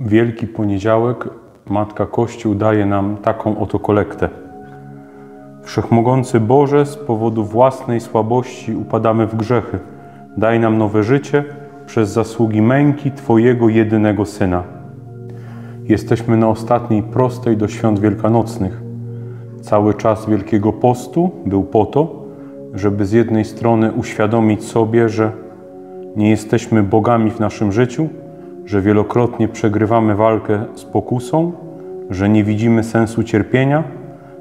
Wielki Poniedziałek Matka Kościół daje nam taką oto kolektę. Wszechmogący Boże, z powodu własnej słabości upadamy w grzechy. Daj nam nowe życie przez zasługi męki Twojego jedynego Syna. Jesteśmy na ostatniej prostej do świąt wielkanocnych. Cały czas Wielkiego Postu był po to, żeby z jednej strony uświadomić sobie, że nie jesteśmy bogami w naszym życiu, że wielokrotnie przegrywamy walkę z pokusą, że nie widzimy sensu cierpienia,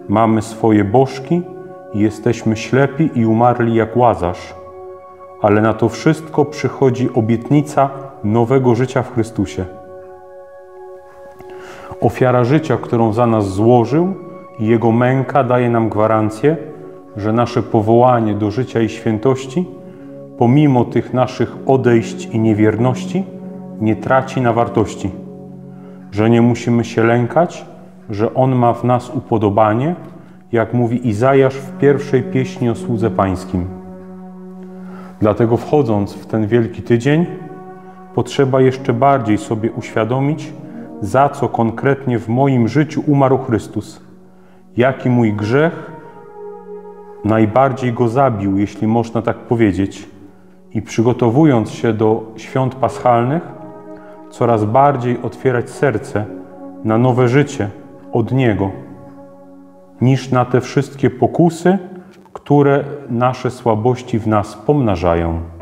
mamy swoje bożki i jesteśmy ślepi i umarli jak łazarz. Ale na to wszystko przychodzi obietnica nowego życia w Chrystusie. Ofiara życia, którą za nas złożył, i Jego męka daje nam gwarancję, że nasze powołanie do życia i świętości, pomimo tych naszych odejść i niewierności, nie traci na wartości, że nie musimy się lękać, że On ma w nas upodobanie, jak mówi Izajasz w pierwszej pieśni o słudze pańskim. Dlatego wchodząc w ten wielki tydzień, potrzeba jeszcze bardziej sobie uświadomić, za co konkretnie w moim życiu umarł Chrystus, jaki mój grzech najbardziej go zabił, jeśli można tak powiedzieć. I przygotowując się do świąt paschalnych, coraz bardziej otwierać serce na nowe życie od Niego, niż na te wszystkie pokusy, które nasze słabości w nas pomnażają.